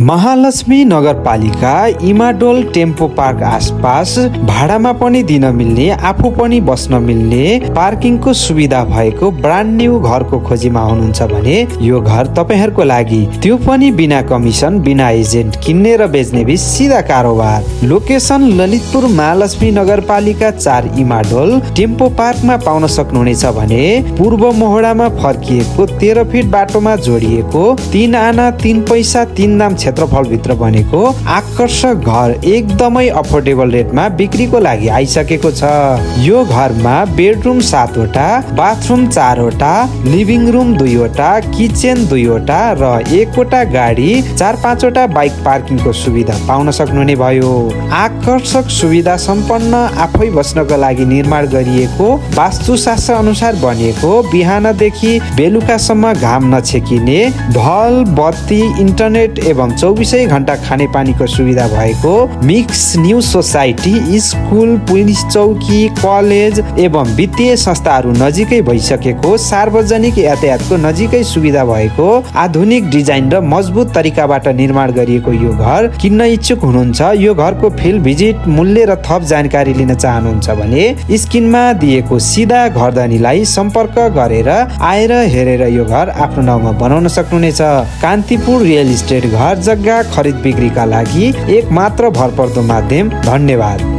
महालक्ष्मी नगरपालिका Imadol tempo park आसपास भाडामा पनि दिन मिल्ने आफू पनि बस्न मिल्ने पार्किङको सुविधा भएको ब्रान्ड न्यू घरको खोजीमा हुनुहुन्छ भने यो घर तपाईँहरूको लागि। त्यो पनि बिना कमिसन बिना एजेन्ट किन्ने र बेच्ने बिच सिधा कारोबार। लोकेसन ललितपुर महालक्ष्मी नगरपालिका चार इमाडोल टेम्पो पार्कमा पाउन सक्नुहुनेछ भने पूर्व मोहडामा फर्किएको तेह्र फिट बाटोमा जोडिएको तिन आना तिन पैसा तिन नाम क्षेत्रफलभित्र बनेको आकर्षक घर एकदमै अफोर्डेबल रेटमा बिक्रीको लागि आइसकेको छ। यो घरमा बेडरुम सातवटा बाथरुम चारवटा लिभिङ रुम दुईवटा किचन दुईवटा र एकवटा गाडी चार पाँचवटा बाइक पार्किङको सुविधा पाउन सक्नुहुने भयो। आकर्षक सुविधा सम्पन्न आफै बस्नको लागि निर्माण गरिएको वास्तुशास्त्र अनुसार बनिएको बिहानदेखि बेलुकासम्म घाम नछेकिने भल बत्ती इन्टरनेट एवं चौबिसै घन्टा खानेपानीको सुविधा भएको mix new society school police चौकी कलेज एवं वित्तीय संस्थाहरू नजिकै भइसकेको सार्वजनिक यातायातको नजिकै सुविधा भएको आधुनिक डिजाइन र मजबुत तरिकाबाट निर्माण गरिएको यो घर किन्न इच्छुक हुनुहुन्छ यो घरको फिल्ड भिजिट मूल्य र थप जानकारी लिन चाहनुहुन्छ भने स्क्रिनमा दिएको सिधा घरधनीलाई सम्पर्क गरेर आएर हेरेर यो घर आफ्नो नाउँमा बनाउन सक्नुहुनेछ। कान्तिपुर रियल इस्टेट घर जग्गा खरिद बिक्रीका लागि एक मात्र भरपर्दो माध्यम धन्यवाद।